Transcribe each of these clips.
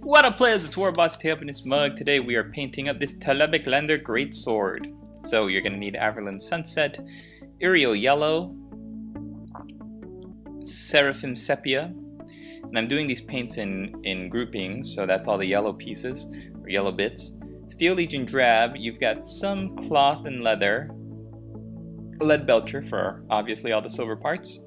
What up players, it's Warboss Tae in his mug. Today we are painting up this Talabeclander Great Sword. So you're going to need Averland Sunset, Yriel Yellow, Seraphim Sepia, and I'm doing these paints in, in groupings, so that's all the yellow pieces, or yellow bits. Steel Legion Drab, you've got some cloth and leather, Lead Belcher for obviously all the silver parts,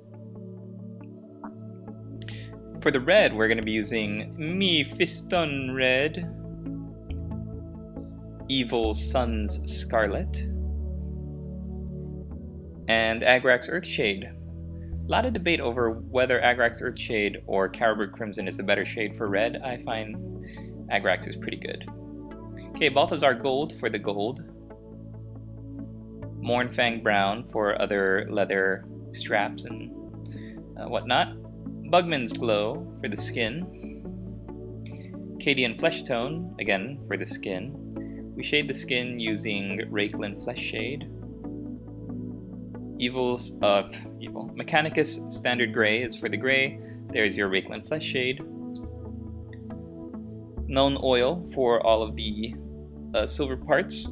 for the red, we're going to be using Mephiston Red, Evil Sunz Scarlet, and Agrax Earthshade. A lot of debate over whether Agrax Earthshade or Carroburg Crimson is the better shade for red. I find Agrax is pretty good. Okay, Balthazar Gold for the gold. Mournfang Brown for other leather straps and uh, whatnot. Bugman's Glow for the skin. Cadian Flesh Tone, again, for the skin. We shade the skin using Reikland Flesh Shade. Evil's, of Evil. Mechanicus Standard Gray is for the gray. There's your Reikland Flesh Shade. Nuln Oil for all of the uh, silver parts.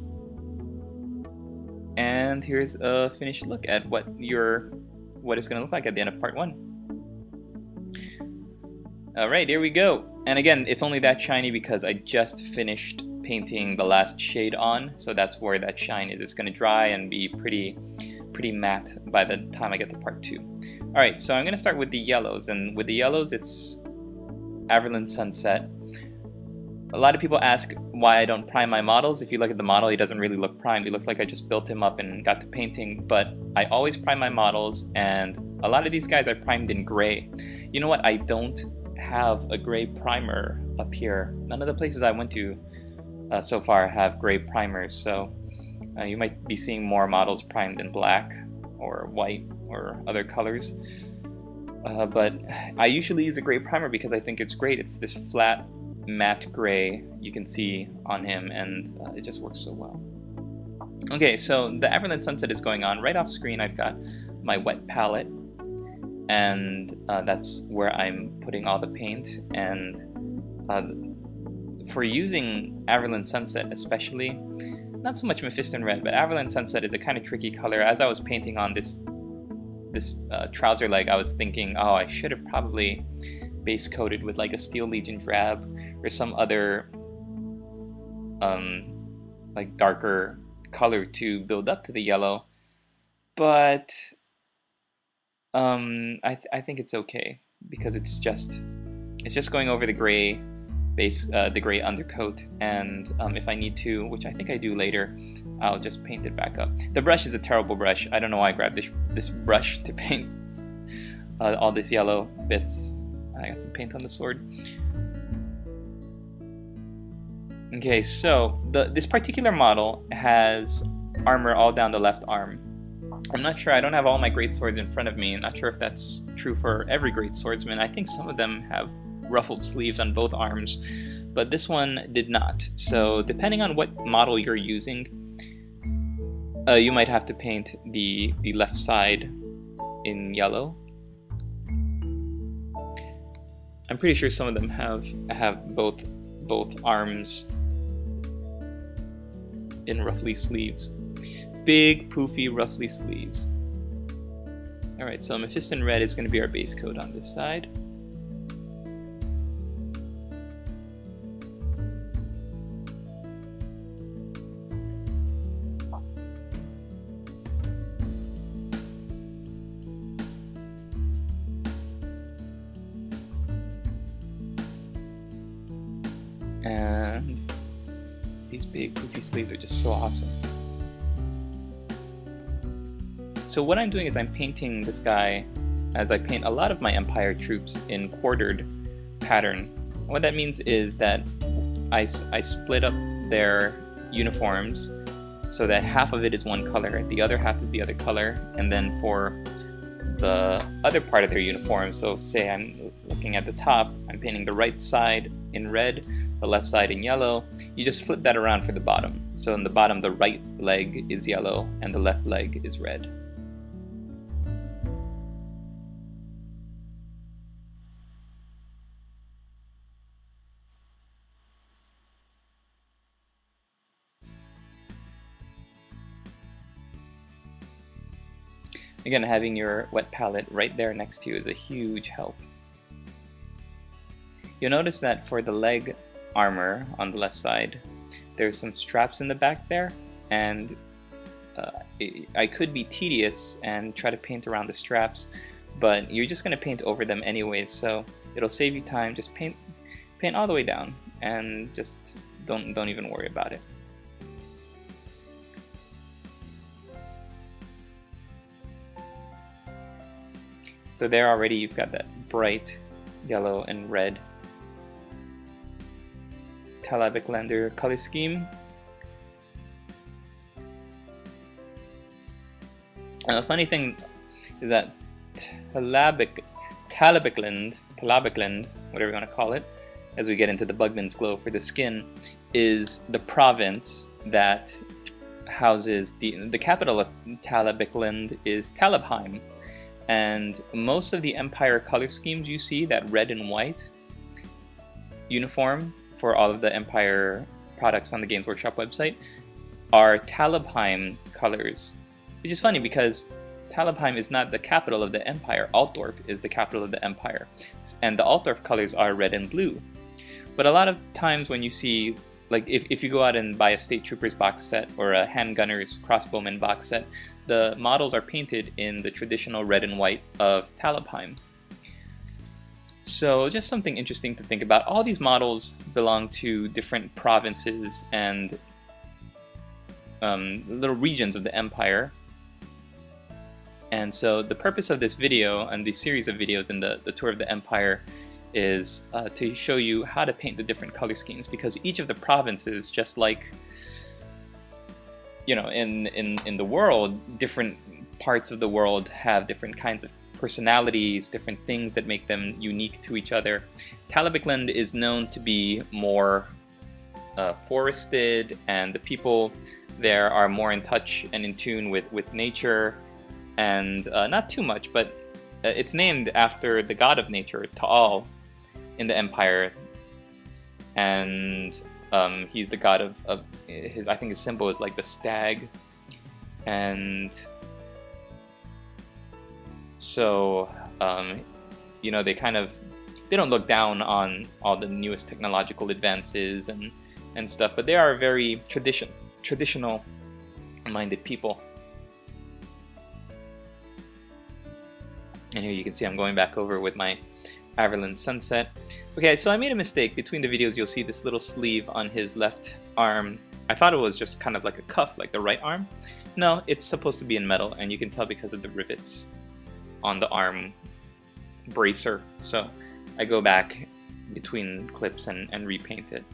And here's a finished look at what your what it's going to look like at the end of part one. Alright, here we go. And again, it's only that shiny because I just finished painting the last shade on, so that's where that shine is. It's going to dry and be pretty pretty matte by the time I get to part 2. Alright, so I'm going to start with the yellows, and with the yellows it's Averland Sunset. A lot of people ask why I don't prime my models. If you look at the model, he doesn't really look primed. He looks like I just built him up and got to painting, but I always prime my models, and a lot of these guys I primed in gray. You know what? I don't have a gray primer up here. None of the places I went to uh, so far have gray primers, so uh, you might be seeing more models primed in black or white or other colors. Uh, but I usually use a gray primer because I think it's great. It's this flat matte gray you can see on him and uh, it just works so well. Okay, so the Averland Sunset is going on. Right off screen I've got my wet palette and uh, that's where I'm putting all the paint and uh, for using Averland Sunset especially not so much Mephiston Red but Averland Sunset is a kind of tricky color. As I was painting on this this uh, trouser leg I was thinking oh I should have probably base coated with like a Steel Legion Drab or some other um, like darker color to build up to the yellow. But um, I, th I think it's okay because it's just it's just going over the gray base, uh, the gray undercoat, and um, if I need to, which I think I do later, I'll just paint it back up. The brush is a terrible brush. I don't know why I grabbed this this brush to paint uh, all these yellow bits. I got some paint on the sword. Okay, so the this particular model has armor all down the left arm, I'm not sure, I don't have all my great swords in front of me. I'm not sure if that's true for every great swordsman. I think some of them have ruffled sleeves on both arms, but this one did not. So depending on what model you're using, uh, you might have to paint the, the left side in yellow. I'm pretty sure some of them have have both both arms in roughly sleeves big, poofy, ruffly sleeves. Alright, so Mephiston Red is going to be our base coat on this side. And these big poofy sleeves are just so awesome. So what I'm doing is I'm painting this guy as I paint a lot of my Empire troops in quartered pattern. What that means is that I, I split up their uniforms so that half of it is one color, the other half is the other color, and then for the other part of their uniform, so say I'm looking at the top, I'm painting the right side in red, the left side in yellow, you just flip that around for the bottom. So in the bottom, the right leg is yellow and the left leg is red. Again, having your wet palette right there next to you is a huge help. You'll notice that for the leg armor on the left side, there's some straps in the back there, and uh, I could be tedious and try to paint around the straps, but you're just going to paint over them anyways, so it'll save you time. Just paint, paint all the way down, and just don't don't even worry about it. So there already you've got that bright yellow and red Talabeclander color scheme. And the funny thing is that Talabic, Talabecland, Talabecland, whatever you want to call it, as we get into the Bugman's Glow for the skin, is the province that houses the the capital of Talabecland is Talabheim, and most of the Empire color schemes you see, that red and white uniform for all of the Empire products on the Games Workshop website, are Talabheim colors. Which is funny because Talabheim is not the capital of the Empire, Altdorf is the capital of the Empire. And the Altdorf colors are red and blue. But a lot of times when you see like if, if you go out and buy a State Troopers box set or a Handgunner's Crossbowman box set, the models are painted in the traditional red and white of Talabheim. So just something interesting to think about. All these models belong to different provinces and um, little regions of the empire. And so the purpose of this video and the series of videos in the, the Tour of the Empire is uh, to show you how to paint the different color schemes because each of the provinces, just like you know, in, in, in the world, different parts of the world have different kinds of personalities, different things that make them unique to each other. Talabecland is known to be more uh, forested and the people there are more in touch and in tune with, with nature and uh, not too much, but uh, it's named after the god of nature, Taal, in the Empire, and um, he's the god of, of his. I think his symbol is like the stag, and so um, you know they kind of they don't look down on all the newest technological advances and and stuff, but they are very tradition traditional minded people. And here you can see I'm going back over with my Averland Sunset. Okay, so I made a mistake. Between the videos, you'll see this little sleeve on his left arm. I thought it was just kind of like a cuff, like the right arm. No, it's supposed to be in metal, and you can tell because of the rivets on the arm bracer. So I go back between clips and, and repaint it.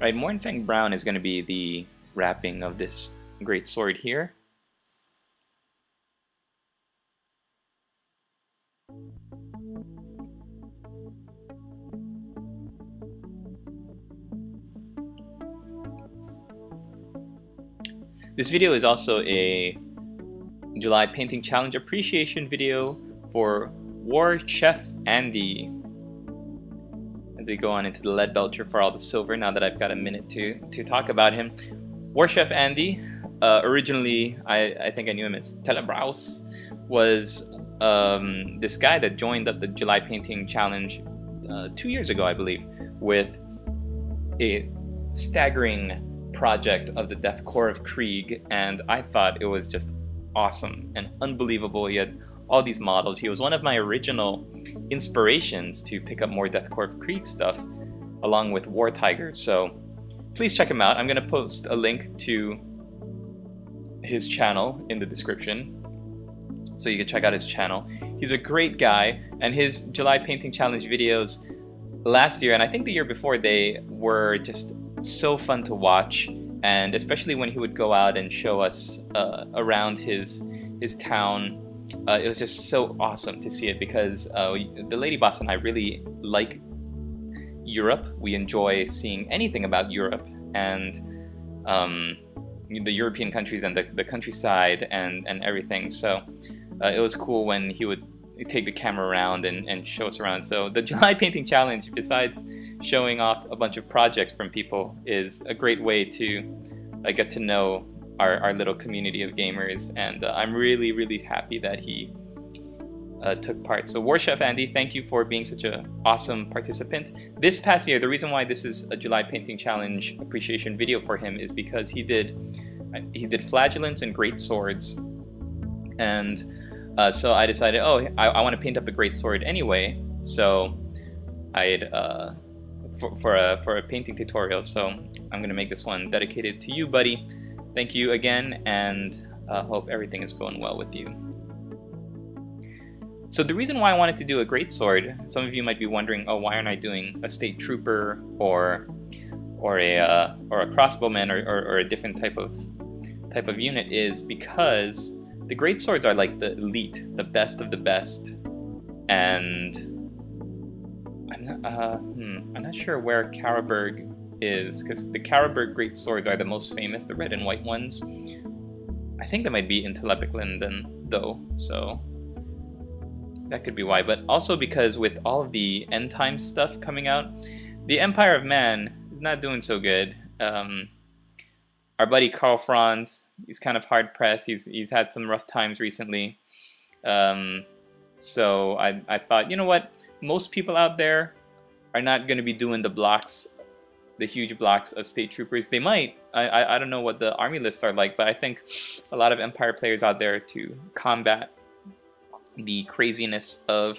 Right, Mournfang Brown is going to be the wrapping of this great sword here. This video is also a July Painting Challenge appreciation video for War Chef Andy. As we go on into the Leadbelcher for all the silver, now that I've got a minute to, to talk about him. Warchef Andi, uh, originally, I, I think I knew him as Telebraus, was um, this guy that joined up the July Painting Challenge uh, two years ago, I believe, with a staggering project of the Death Korps of Krieg, and I thought it was just awesome and unbelievable. He had all these models. He was one of my original inspirations to pick up more Death Korps of Krieg stuff, along with War Tigers. So please check him out. I'm going to post a link to his channel in the description so you can check out his channel. He's a great guy, and his July Painting Challenge videos last year, and I think the year before, they were just so fun to watch, and especially when he would go out and show us uh, around his his town. Uh, it was just so awesome to see it because uh, the lady boss and I really like Europe. We enjoy seeing anything about Europe and um, the European countries and the, the countryside and, and everything. So uh, it was cool when he would take the camera around and, and show us around. So the July Painting Challenge, besides showing off a bunch of projects from people, is a great way to uh, get to know our, our little community of gamers, and uh, I'm really, really happy that he uh, took part. So Warchef Andi, thank you for being such an awesome participant. This past year, the reason why this is a July Painting Challenge appreciation video for him is because he did he did flagellants and great swords, and uh, so I decided, oh, I, I want to paint up a great sword anyway, so I'd uh, for, for a for a painting tutorial. So I'm gonna make this one dedicated to you, buddy. Thank you again, and uh, hope everything is going well with you. So the reason why I wanted to do a great sword, some of you might be wondering, oh, why aren't I doing a state trooper or or a uh, or a crossbowman or, or, or, a different type of type of unit is because the great swords are like the elite, the best of the best, and I'm not uh, hmm, I'm not sure where Carroburg is because the Carroburg great swords are the most famous, the red and white ones. I think they might be in Telepiklanden though, so that could be why. But also because with all of the end time stuff coming out, the Empire of Man is not doing so good. Um, our buddy Karl Franz, he's kind of hard pressed. He's he's had some rough times recently. Um, so I, I thought, you know what? Most people out there are not going to be doing the blocks, the huge blocks of state troopers. They might. I, I, I don't know what the army lists are like, but I think a lot of Empire players out there to combat the craziness of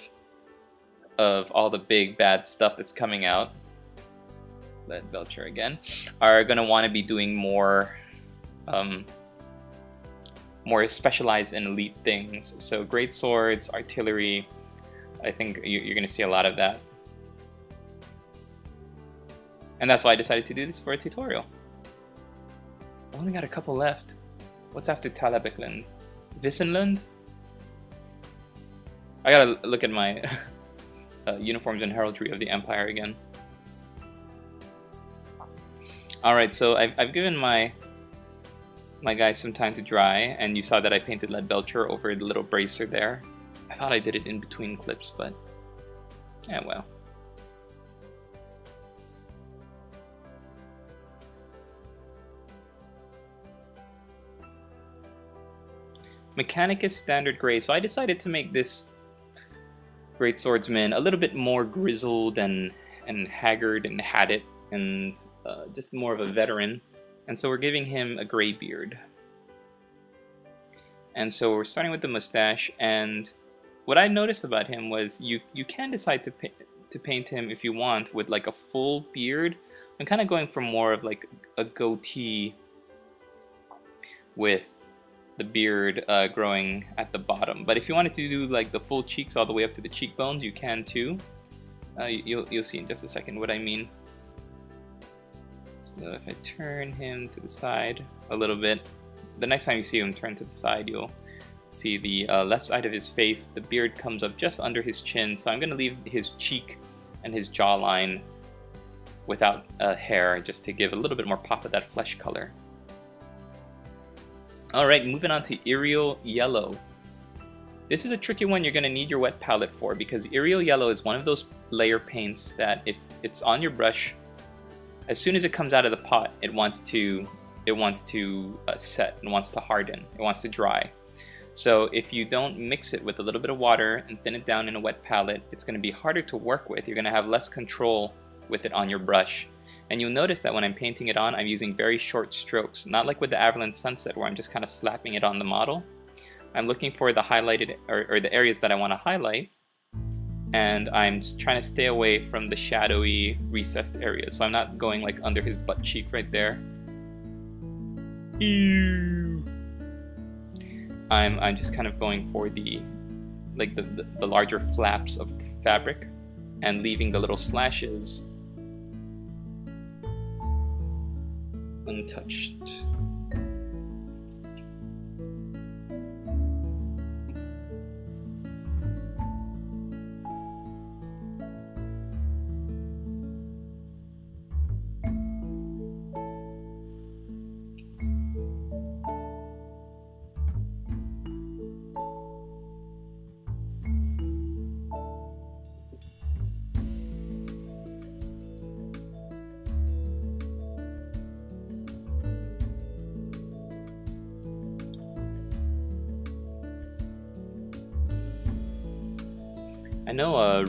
of all the big bad stuff that's coming out Lead Belcher again are gonna want to be doing more um, more specialized and elite things. So great swords artillery I think you're gonna see a lot of that. And that's why I decided to do this for a tutorial. I only got a couple left. What's after Talabecland Wissenland I gotta look at my uh, uniforms and heraldry of the Empire again. Alright, so I've, I've given my my guys some time to dry, and you saw that I painted Lead Belcher over the little bracer there. I thought I did it in between clips, but yeah, well. Mechanicus Standard Gray. So I decided to make this great swordsman, a little bit more grizzled and and haggard and had it, and uh, just more of a veteran. And so we're giving him a gray beard. And so we're starting with the mustache, and what I noticed about him was you you can decide to pa to paint him if you want with like a full beard. I'm kind of going for more of like a goatee with the beard uh, growing at the bottom. But if you wanted to do like the full cheeks all the way up to the cheekbones, you can too. Uh, you'll, you'll see in just a second what I mean. So if I turn him to the side a little bit, the next time you see him turn to the side, you'll see the uh, left side of his face, the beard comes up just under his chin. So I'm going to leave his cheek and his jawline without uh, hair just to give a little bit more pop of that flesh color. Alright, moving on to Yriel Yellow. This is a tricky one you're going to need your wet palette for because Yriel Yellow is one of those layer paints that if it's on your brush, as soon as it comes out of the pot, it wants to it wants to uh, set, it wants to harden, it wants to dry. So if you don't mix it with a little bit of water and thin it down in a wet palette, it's going to be harder to work with. You're going to have less control with it on your brush. And you'll notice that when I'm painting it on, I'm using very short strokes, not like with the Averland Sunset where I'm just kind of slapping it on the model. I'm looking for the highlighted, or, or the areas that I want to highlight, and I'm just trying to stay away from the shadowy, recessed areas. So I'm not going like under his butt cheek right there. I'm, I'm just kind of going for the like the, the, the larger flaps of fabric and leaving the little slashes untouched.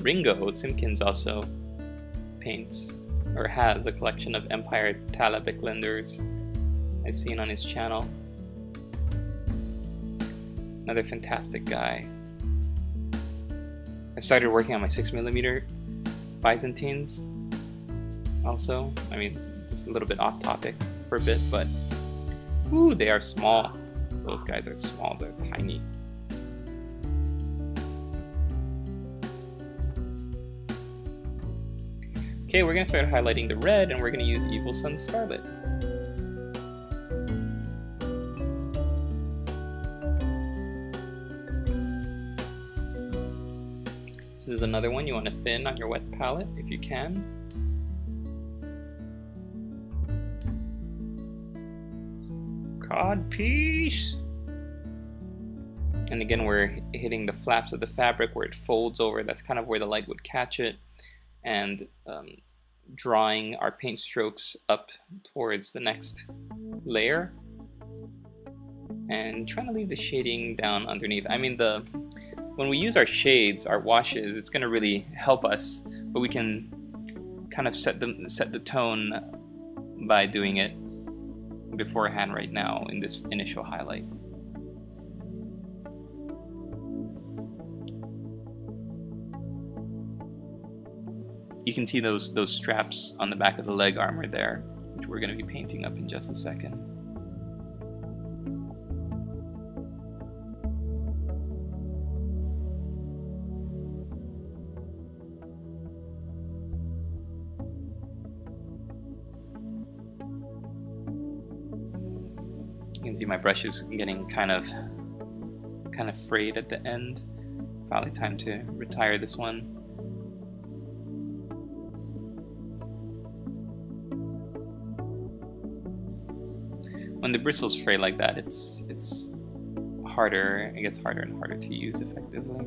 Ringo Simpkins also paints or has a collection of Empire Talabeclanders I've seen on his channel. Another fantastic guy. I started working on my 6mm Byzantines also. I mean, just a little bit off topic for a bit, but ooh, they are small. Those guys are small, they're tiny. Okay, we're gonna start highlighting the red and we're gonna use Evil Sun Scarlet. This is another one you want to thin on your wet palette if you can. Cod piece! And again, we're hitting the flaps of the fabric where it folds over. That's kind of where the light would catch it and um, drawing our paint strokes up towards the next layer and trying to leave the shading down underneath. I mean, the when we use our shades, our washes, it's going to really help us, but we can kind of set the, set the tone by doing it beforehand right now in this initial highlight. You can see those those straps on the back of the leg armor there, which we're going to be painting up in just a second. You can see my brush is getting kind of kind of frayed at the end. Probably time to retire this one. When the bristles fray like that, it's it's harder. It gets harder and harder to use effectively.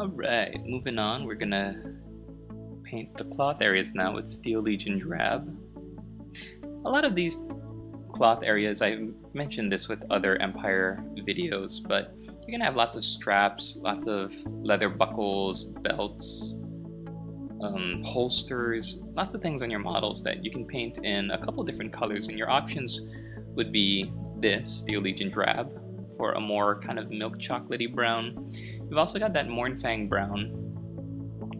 Alright, moving on, we're gonna paint the cloth areas now with Steel Legion Drab. A lot of these cloth areas, I've mentioned this with other Empire videos, but you're gonna have lots of straps, lots of leather buckles, belts, um, holsters, lots of things on your models that you can paint in a couple different colors, and your options would be this, Steel Legion Drab, for a more kind of milk chocolatey brown. You've also got that Mournfang brown,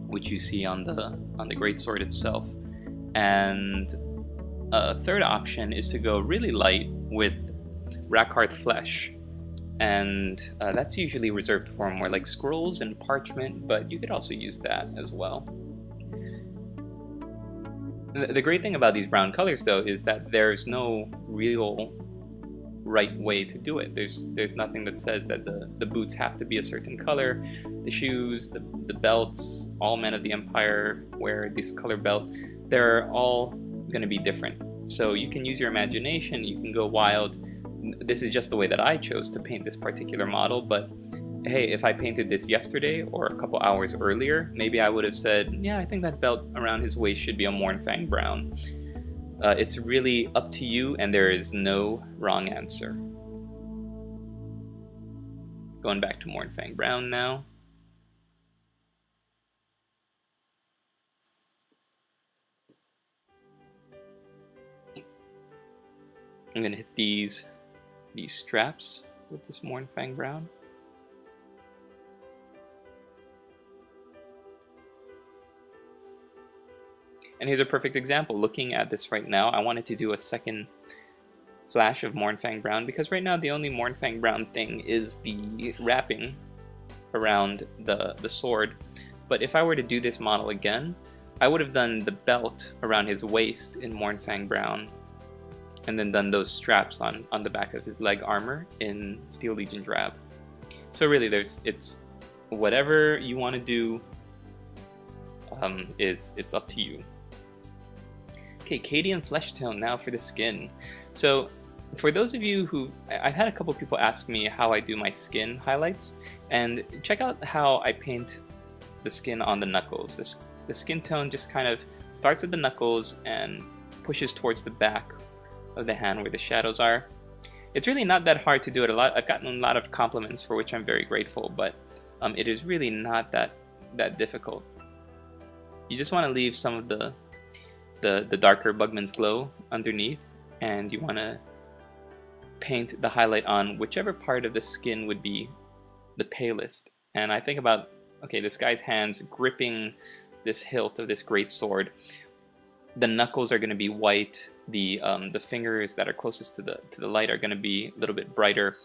which you see on the on the greatsword itself, and a third option is to go really light with Rakarth Flesh. And uh, that's usually reserved for more like scrolls and parchment, but you could also use that as well. The great thing about these brown colors though is that there's no real right way to do it. There's there's nothing that says that the, the boots have to be a certain color, the shoes, the, the belts, all men of the empire wear this color belt. They're all going to be different. So you can use your imagination, you can go wild. This is just the way that I chose to paint this particular model, but hey, if I painted this yesterday or a couple hours earlier, maybe I would have said, yeah, I think that belt around his waist should be a Mournfang brown. Uh, it's really up to you, and there is no wrong answer. Going back to Mournfang brown now. I'm gonna hit these these straps with this Mournfang Brown. And here's a perfect example. Looking at this right now, I wanted to do a second flash of Mournfang Brown because right now the only Mournfang Brown thing is the wrapping around the, the sword. But if I were to do this model again, I would have done the belt around his waist in Mournfang Brown and then done those straps on, on the back of his leg armor in Steel Legion Drab. So really there's it's whatever you want to do um, is it's up to you. Okay, Cadian Flesh Tone now for the skin. So for those of you who, I've had a couple people ask me how I do my skin highlights, and check out how I paint the skin on the knuckles. This, the skin tone just kind of starts at the knuckles and pushes towards the back of the hand where the shadows are. It's really not that hard to do it. A lot I've gotten a lot of compliments for which I'm very grateful, but um, it is really not that that difficult. You just want to leave some of the the, the darker Bugman's glow underneath and you want to paint the highlight on whichever part of the skin would be the palest. And I think about, okay, this guy's hands gripping this hilt of this great sword. The knuckles are going to be white. The um, the fingers that are closest to the to the light are going to be a little bit brighter.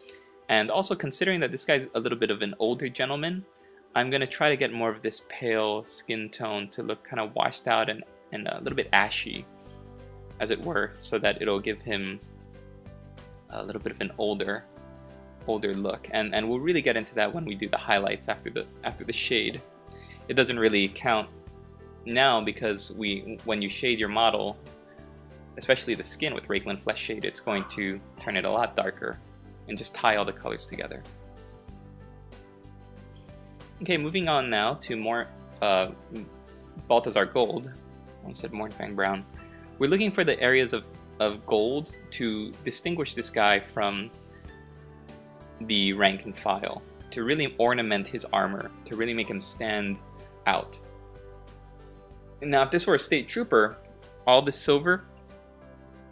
And also considering that this guy's a little bit of an older gentleman, I'm going to try to get more of this pale skin tone to look kind of washed out and, and a little bit ashy, as it were, so that it'll give him a little bit of an older older look. And, and we'll really get into that when we do the highlights after the after the shade. It doesn't really count now because we when you shade your model, especially the skin with Reikland Flesh Shade, it's going to turn it a lot darker and just tie all the colors together. Okay, moving on now to more uh, Balthazar Gold. I said Mournfang Brown. We're looking for the areas of, of gold to distinguish this guy from the rank and file, to really ornament his armor, to really make him stand out. Now, if this were a state trooper, all the silver,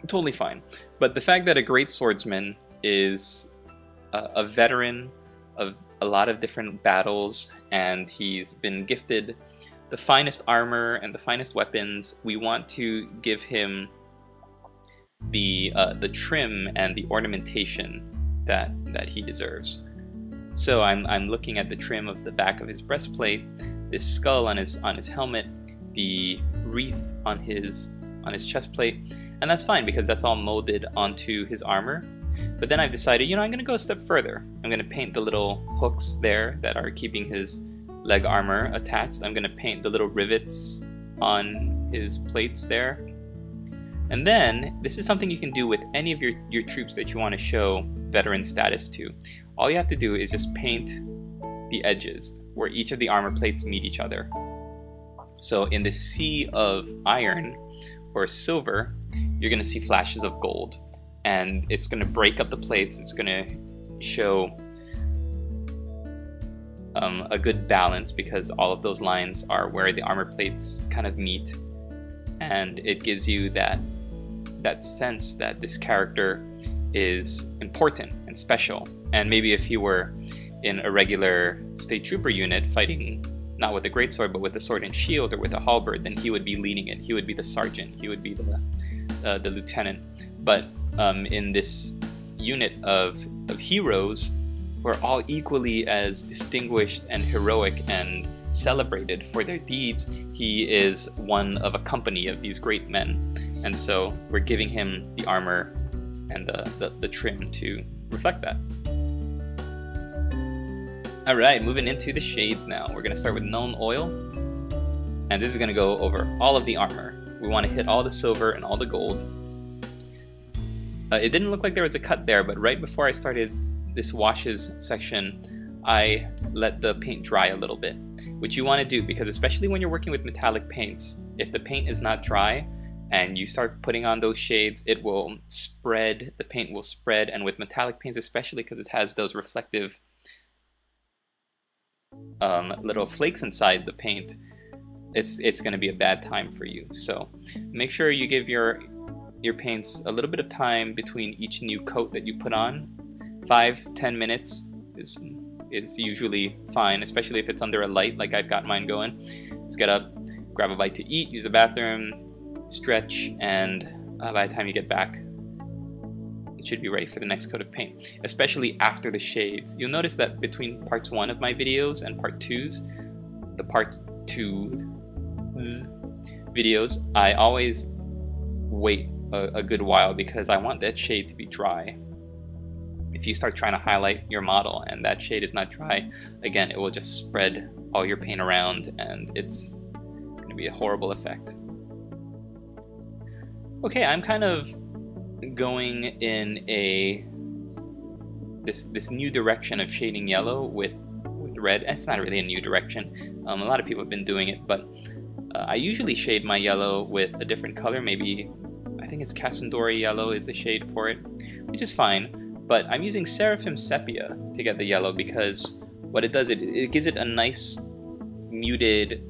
totally fine. But the fact that a great swordsman is a, a veteran of a lot of different battles and he's been gifted the finest armor and the finest weapons. We want to give him the uh, the trim and the ornamentation that that he deserves. So I'm, I'm looking at the trim of the back of his breastplate, this skull on his on his helmet, the wreath on his on his chest plate, and that's fine because that's all molded onto his armor. But then I've decided, you know, I'm going to go a step further. I'm going to paint the little hooks there that are keeping his leg armor attached. I'm going to paint the little rivets on his plates there. And then, this is something you can do with any of your, your troops that you want to show veteran status to. All you have to do is just paint the edges where each of the armor plates meet each other. So in the sea of iron or silver, you're going to see flashes of gold and it's going to break up the plates. It's going to show um, a good balance because all of those lines are where the armor plates kind of meet, and it gives you that that sense that this character is important and special. And maybe if he were in a regular state trooper unit fighting not with a greatsword but with a sword and shield or with a halberd, then he would be leading it. He would be the sergeant. He would be the uh, the lieutenant. But um, in this unit of, of heroes who are all equally as distinguished and heroic and celebrated for their deeds, he is one of a company of these great men. And so we're giving him the armor and the, the, the trim to reflect that. Alright, moving into the shades now. We're to start with Nuln Oil. And this is to go over all of the armor. We want to hit all the silver and all the gold. Uh, it didn't look like there was a cut there, but right before I started this washes section, I let the paint dry a little bit, which you want to do because especially when you're working with metallic paints, if the paint is not dry and you start putting on those shades, it will spread, the paint will spread, and with metallic paints especially because it has those reflective um, little flakes inside the paint, it's it's going to be a bad time for you. So make sure you give your your paints a little bit of time between each new coat that you put on. Five, ten minutes is is usually fine, especially if it's under a light like I've got mine going. Just get up, grab a bite to eat, use the bathroom, stretch, and uh, by the time you get back, it should be ready for the next coat of paint, especially after the shades. You'll notice that between parts one of my videos and part twos, the part two videos, I always wait a, a good while because I want that shade to be dry. If you start trying to highlight your model and that shade is not dry, again, it will just spread all your paint around and it's going to be a horrible effect. Okay, I'm kind of going in a this this new direction of shading yellow with with red. It's not really a new direction. Um, a lot of people have been doing it, but uh, I usually shade my yellow with a different color. Maybe, I think it's Casandora yellow is the shade for it, which is fine. But I'm using Seraphim Sepia to get the yellow because what it does, it, it gives it a nice muted,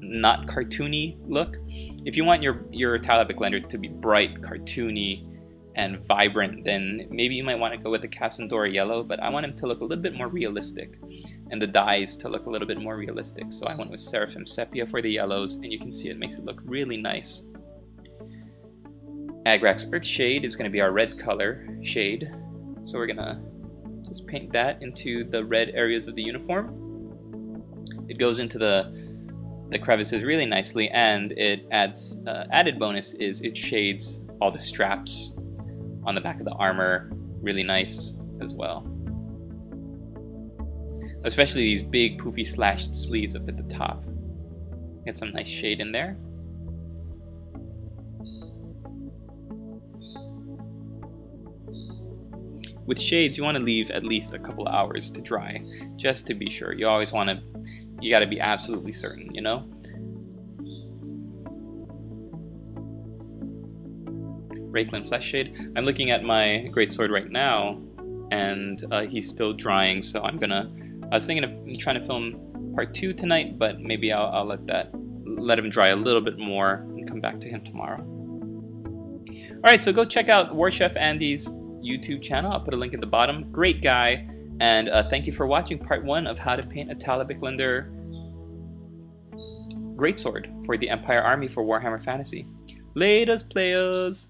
not cartoony look. If you want your, your Talabeclander to be bright, cartoony, and vibrant, then maybe you might want to go with the Casandora yellow, but I want him to look a little bit more realistic, and the dyes to look a little bit more realistic. So I went with Seraphim Sepia for the yellows, and you can see it makes it look really nice. Agrax Earth Shade is going to be our red color shade, so we're going to just paint that into the red areas of the uniform. It goes into the the crevices really nicely, and it adds uh, added bonus is it shades all the straps on the back of the armor really nice as well. Especially these big poofy slashed sleeves up at the top. Get some nice shade in there. With shades, you want to leave at least a couple hours to dry, just to be sure. You always want to, you got to be absolutely certain, you know? Reikland Flesh Shade. I'm looking at my Greatsword right now, and uh, he's still drying, so I'm gonna... I was thinking of trying to film part two tonight, but maybe I'll, I'll let that let him dry a little bit more and come back to him tomorrow. Alright, so go check out Warchef Andi's YouTube channel. I'll put a link at the bottom. Great guy. And uh, thank you for watching part one of how to paint a Talabeclander greatsword for the Empire Army for Warhammer Fantasy. Latest players!